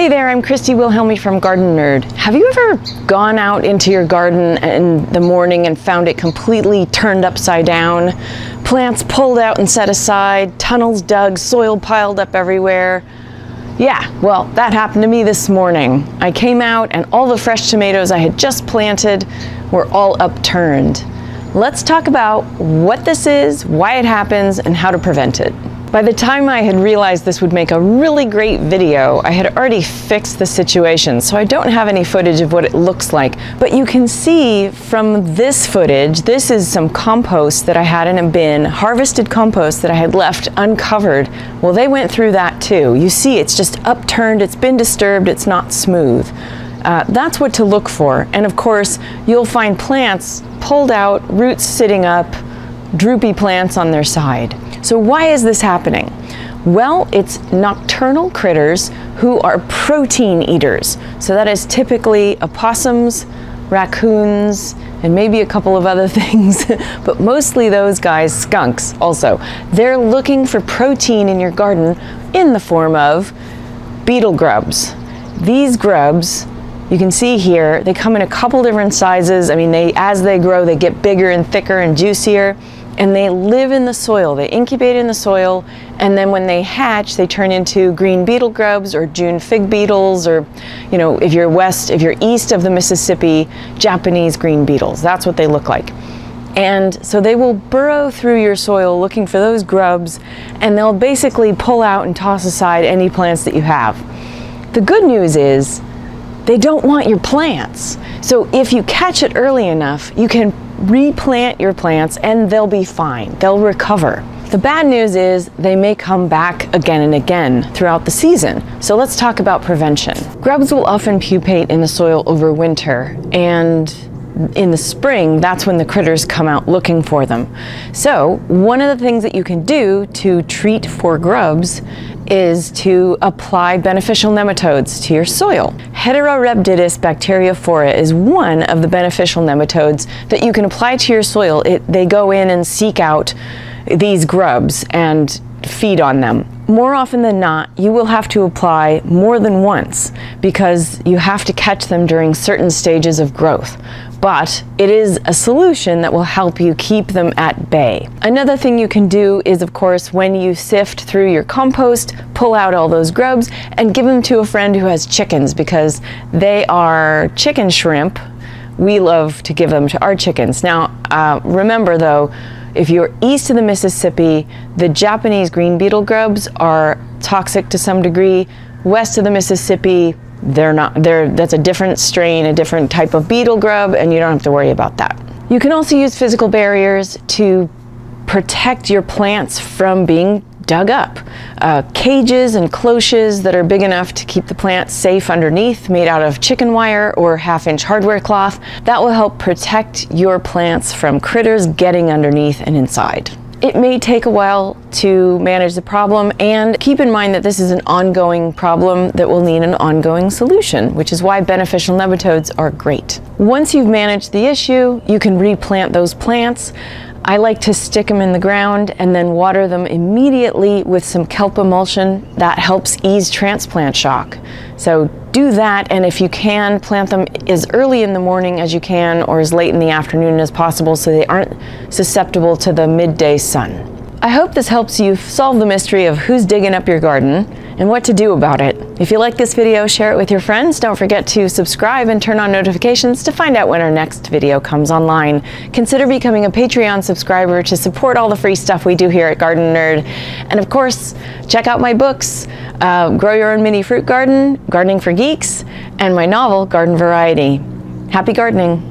Hey there, I'm Christy Wilhelmi from Gardenerd. Have you ever gone out into your garden in the morning and found it completely turned upside down? Plants pulled out and set aside, tunnels dug, soil piled up everywhere. Yeah, well, that happened to me this morning. I came out and all the fresh tomatoes I had just planted were all upturned. Let's talk about what this is, why it happens, and how to prevent it. By the time I had realized this would make a really great video, I had already fixed the situation, so I don't have any footage of what it looks like. But you can see from this footage, this is some compost that I had in a bin, harvested compost that I had left uncovered. Well, they went through that too. You see, it's just upturned, it's been disturbed, it's not smooth. Uh, that's what to look for. And of course, you'll find plants pulled out, roots sitting up, droopy plants on their side. So why is this happening? Well, it's nocturnal critters who are protein eaters. So that is typically opossums, raccoons, and maybe a couple of other things, but mostly those guys, skunks also. They're looking for protein in your garden in the form of beetle grubs. These grubs, you can see here, they come in a couple different sizes. I mean, they as they grow, they get bigger and thicker and juicier and they live in the soil. They incubate in the soil, and then when they hatch, they turn into green beetle grubs or June fig beetles, or, you know, if you're west, if you're east of the Mississippi, Japanese green beetles. That's what they look like. And so they will burrow through your soil looking for those grubs, and they'll basically pull out and toss aside any plants that you have. The good news is they don't want your plants. So if you catch it early enough, you can replant your plants and they'll be fine. They'll recover. The bad news is they may come back again and again throughout the season. So let's talk about prevention. Grubs will often pupate in the soil over winter and in the spring, that's when the critters come out looking for them. So one of the things that you can do to treat for grubs is to apply beneficial nematodes to your soil. Heterorhabditis bacteriophora is one of the beneficial nematodes that you can apply to your soil. It, they go in and seek out these grubs and feed on them. More often than not, you will have to apply more than once because you have to catch them during certain stages of growth but it is a solution that will help you keep them at bay. Another thing you can do is, of course, when you sift through your compost, pull out all those grubs and give them to a friend who has chickens because they are chicken shrimp. We love to give them to our chickens. Now, uh, remember though, if you're east of the Mississippi, the Japanese green beetle grubs are toxic to some degree. West of the Mississippi, they're not, they're, that's a different strain, a different type of beetle grub, and you don't have to worry about that. You can also use physical barriers to protect your plants from being dug up. Uh, cages and cloches that are big enough to keep the plants safe underneath, made out of chicken wire or half inch hardware cloth. That will help protect your plants from critters getting underneath and inside. It may take a while to manage the problem and keep in mind that this is an ongoing problem that will need an ongoing solution, which is why beneficial nematodes are great. Once you've managed the issue, you can replant those plants. I like to stick them in the ground and then water them immediately with some kelp emulsion. That helps ease transplant shock. So do that, and if you can, plant them as early in the morning as you can or as late in the afternoon as possible so they aren't susceptible to the midday sun. I hope this helps you solve the mystery of who's digging up your garden and what to do about it. If you like this video, share it with your friends. Don't forget to subscribe and turn on notifications to find out when our next video comes online. Consider becoming a Patreon subscriber to support all the free stuff we do here at Gardenerd. And of course, check out my books, uh, Grow Your Own Mini Fruit Garden, Gardening for Geeks, and my novel, Garden Variety. Happy gardening!